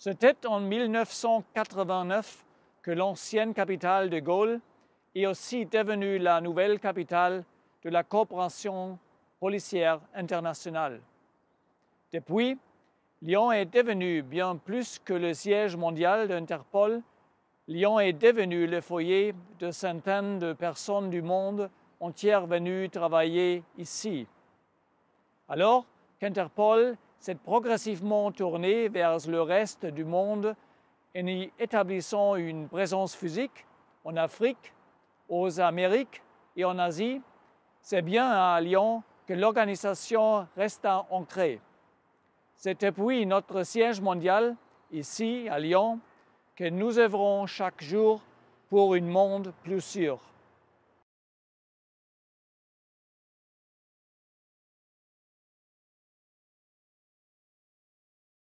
C'était en 1989 que l'ancienne capitale de Gaulle est aussi devenue la nouvelle capitale de la coopération policière internationale. Depuis, Lyon est devenu bien plus que le siège mondial d'Interpol. Lyon est devenu le foyer de centaines de personnes du monde entière venues travailler ici. Alors qu'Interpol s'est progressivement tourné vers le reste du monde en y établissant une présence physique en Afrique, aux Amériques et en Asie, c'est bien à Lyon que l'organisation resta ancrée. C'est depuis notre siège mondial, ici à Lyon, que nous œuvrons chaque jour pour un monde plus sûr.